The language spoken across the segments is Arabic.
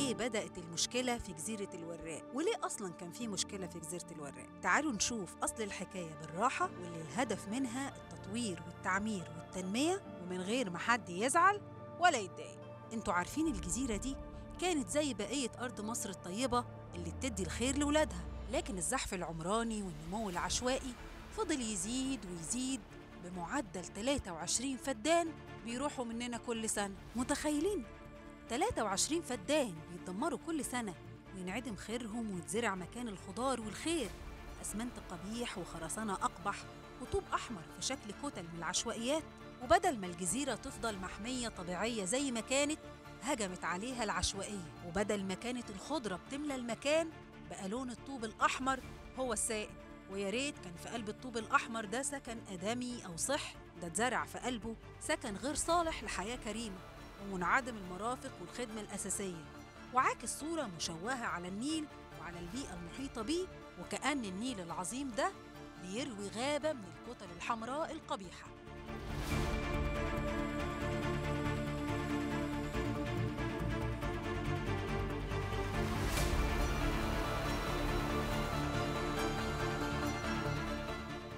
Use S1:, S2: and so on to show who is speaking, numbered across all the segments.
S1: ليه بدأت المشكلة في جزيرة الوراق؟ وليه أصلا كان في مشكلة في جزيرة الوراق؟ تعالوا نشوف أصل الحكاية بالراحة واللي الهدف منها التطوير والتعمير والتنمية ومن غير ما حد يزعل ولا يتضايق. أنتوا عارفين الجزيرة دي كانت زي بقية أرض مصر الطيبة اللي بتدي الخير لولادها. لكن الزحف العمراني والنمو العشوائي فضل يزيد ويزيد بمعدل 23 فدان بيروحوا مننا كل سنة. متخيلين؟ 23 فدان بيتدمروا كل سنة وينعدم خيرهم ويتزرع مكان الخضار والخير. أسمنت قبيح وخرسانة أقبح وطوب أحمر في شكل كتل من العشوائيات. وبدل ما الجزيرة تفضل محمية طبيعية زي ما كانت هجمت عليها العشوائية. وبدل ما كانت الخضرة بتملى المكان بقى لون الطوب الأحمر هو السائد ويا ريت كان في قلب الطوب الأحمر ده سكن آدمي أو صح ده اتزرع في قلبه سكن غير صالح لحياة كريمة. ومنعدم المرافق والخدمة الأساسية. وعاكس صورة مشوهة على النيل وعلى البيئة المحيطة بيه وكأن النيل العظيم ده بيروي غابة من الكتل الحمراء القبيحة.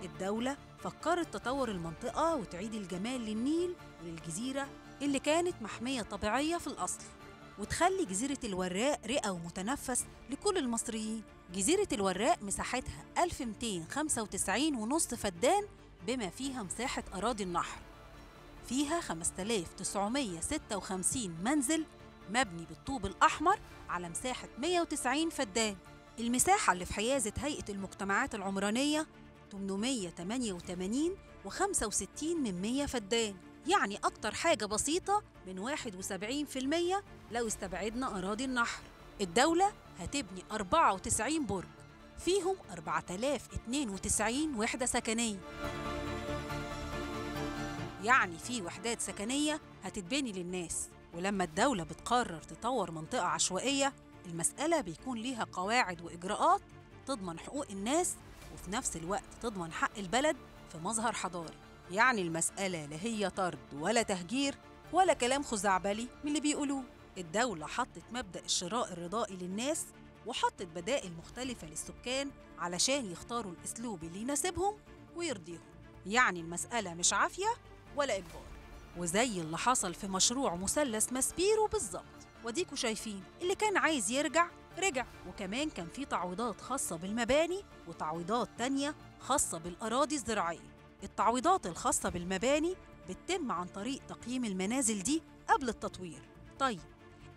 S1: الدولة فكرت تطور المنطقة وتعيد الجمال للنيل وللجزيرة اللي كانت محمية طبيعية في الأصل وتخلي جزيرة الوراق رئة ومتنفس لكل المصريين. جزيرة الوراق مساحتها 1295 ونص فدان بما فيها مساحة أراضي النحر. فيها 5956 منزل مبني بالطوب الأحمر على مساحة 190 فدان. المساحة اللي في حيازة هيئة المجتمعات العمرانية 888 و65 من 100 فدان. يعني أكتر حاجة بسيطة من 71% لو استبعدنا أراضي النحر. الدولة هتبني 94 برج فيهم 4092 وحدة سكنية. يعني في وحدات سكنية هتتبني للناس ولما الدولة بتقرر تطور منطقة عشوائية المسألة بيكون ليها قواعد وإجراءات تضمن حقوق الناس وفي نفس الوقت تضمن حق البلد في مظهر حضاري. يعني المسألة لا هي طرد ولا تهجير ولا كلام خزعبلي من اللي بيقولوه. الدولة حطت مبدأ الشراء الرضائي للناس وحطت بدائل مختلفة للسكان علشان يختاروا الأسلوب اللي يناسبهم ويرضيهم. يعني المسألة مش عافية ولا إجبار. وزي اللي حصل في مشروع مثلث ماسبيرو بالظبط. وديكوا شايفين اللي كان عايز يرجع رجع. وكمان كان في تعويضات خاصة بالمباني وتعويضات تانية خاصة بالأراضي الزراعية. التعويضات الخاصة بالمباني بتتم عن طريق تقييم المنازل دي قبل التطوير. طيب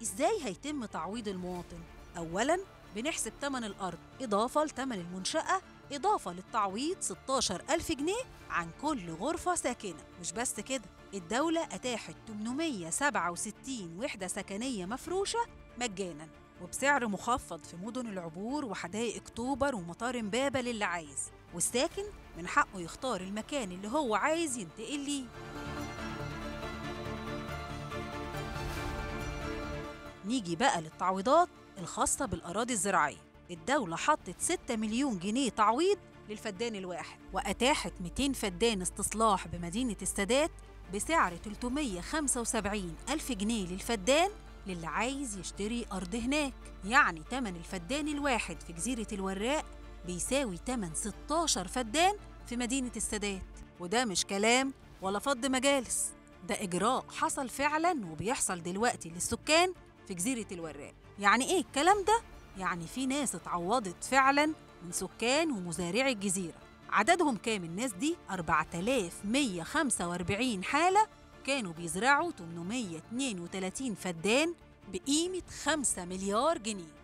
S1: إزاي هيتم تعويض المواطن؟ أولاً بنحسب تمن الأرض إضافة لتمن المنشأة إضافة للتعويض 16 ألف جنيه عن كل غرفة ساكنة. مش بس كده الدولة أتاحت 867 وحدة سكنية مفروشة مجاناً وبسعر مخفض في مدن العبور وحدائق أكتوبر ومطار إمبابة للي عايز. والساكن من حقه يختار المكان اللي هو عايز ينتقل ليه. نيجي بقى للتعويضات الخاصة بالأراضي الزراعية. الدولة حطت 6 مليون جنيه تعويض للفدان الواحد وأتاحت 200 فدان استصلاح بمدينة السادات بسعر 375 ألف جنيه للفدان للي عايز يشتري أرض هناك. يعني تمن الفدان الواحد في جزيرة الوراق بيساوي تمن 16 فدان في مدينة السادات. وده مش كلام ولا فض مجالس. ده إجراء حصل فعلا وبيحصل دلوقتي للسكان في جزيرة الوراق. يعني إيه الكلام ده؟ يعني في ناس اتعوضت فعلا من سكان ومزارعي الجزيرة. عددهم كام الناس دي؟ 4145 حالة كانوا بيزرعوا 832 فدان بقيمة 5 مليار جنيه.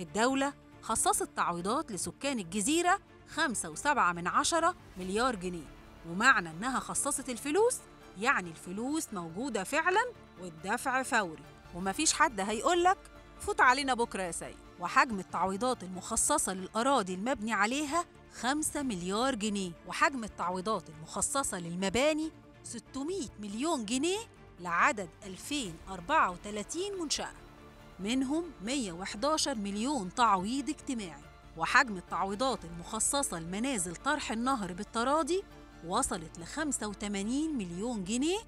S1: الدولة خصصت تعويضات لسكان الجزيرة 5.7 من عشرة مليار جنيه. ومعنى إنها خصصت الفلوس يعني الفلوس موجودة فعلا والدفع فوري. ومفيش حد هيقولك فوت علينا بكرة يا سيد. وحجم التعويضات المخصصة للأراضي المبني عليها 5 مليار جنيه. وحجم التعويضات المخصصة للمباني 600 مليون جنيه لعدد 2034 منشأة. منهم 111 مليون تعويض اجتماعي. وحجم التعويضات المخصصة لمنازل طرح النهر بالتراضي وصلت ل 85 مليون جنيه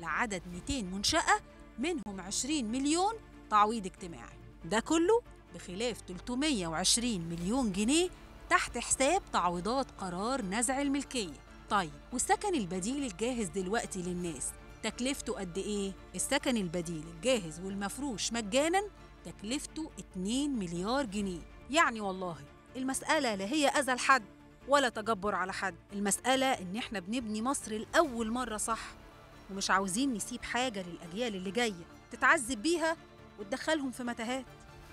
S1: لعدد 200 منشأة منهم 20 مليون تعويض اجتماعي. ده كله بخلاف 320 مليون جنيه تحت حساب تعويضات قرار نزع الملكية. طيب والسكن البديل الجاهز دلوقتي للناس تكلفته قد إيه؟ السكن البديل الجاهز والمفروش مجانا تكلفته 2 مليار جنيه. يعني والله المسألة لا هي أذى لحد ولا تجبر على حد. المسألة إن إحنا بنبني مصر لأول مرة صح ومش عاوزين نسيب حاجة للأجيال اللي جاية تتعذب بيها وتدخلهم في متاهات.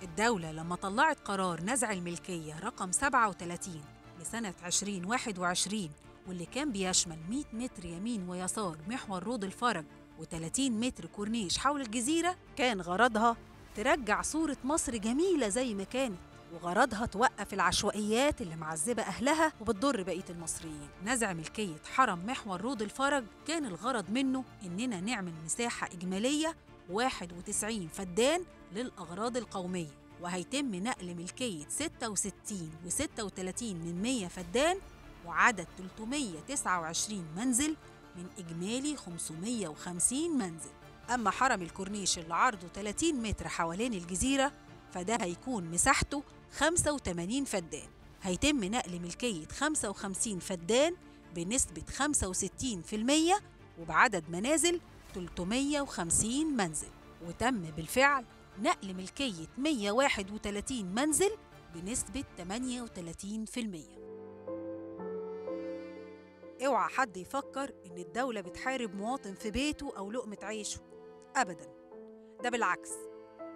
S1: الدولة لما طلعت قرار نزع الملكية رقم 37 لسنة 2021 واللي كان بيشمل 100 متر يمين ويسار محور رود الفرج و30 متر كورنيش حول الجزيرة كان غرضها ترجع صورة مصر جميلة زي ما كانت وغرضها توقف العشوائيات اللي معذبة أهلها وبتضر بقية المصريين. نزع ملكية حرم محور رود الفرج كان الغرض منه إننا نعمل مساحة إجمالية 91 فدان للأغراض القومية وهيتم نقل ملكية 66 و36 من 100 فدان وعدد 329 منزل من إجمالي 550 منزل. أما حرم الكورنيش اللي عرضه 30 متر حوالين الجزيرة فده هيكون مساحته 85 فدان. هيتم نقل ملكية 55 فدان بنسبة 65% وبعدد منازل 350 منزل. وتم بالفعل نقل ملكية 131 منزل بنسبة 38% اوعى حد يفكر إن الدولة بتحارب مواطن في بيته أو لقمة عيشه. أبدا. ده بالعكس.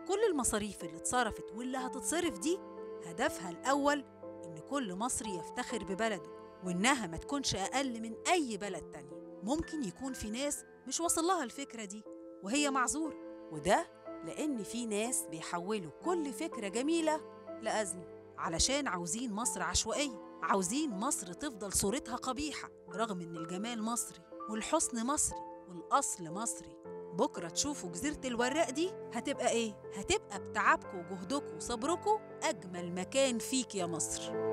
S1: كل المصاريف اللي اتصرفت واللي هتتصرف دي هدفها الأول إن كل مصري يفتخر ببلده وإنها ما تكونش أقل من أي بلد تانية. ممكن يكون في ناس مش واصل لها الفكرة دي وهي معذورة. وده لأن في ناس بيحولوا كل فكرة جميلة لأزمة. علشان عاوزين مصر عشوائية عاوزين مصر تفضل صورتها قبيحة رغم إن الجمال مصري والحسن مصري والأصل مصري. بكرة تشوفوا جزيرة الوراق دي هتبقى إيه؟ هتبقى بتعبكم وجهدكم وصبركم أجمل مكان فيك يا مصر